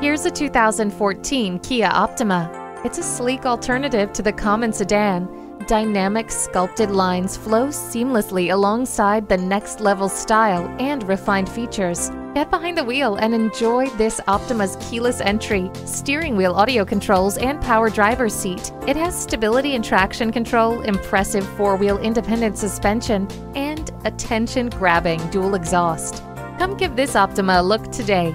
Here's a 2014 Kia Optima. It's a sleek alternative to the common sedan. Dynamic sculpted lines flow seamlessly alongside the next level style and refined features. Get behind the wheel and enjoy this Optima's keyless entry, steering wheel audio controls, and power driver's seat. It has stability and traction control, impressive four wheel independent suspension, and attention grabbing dual exhaust. Come give this Optima a look today.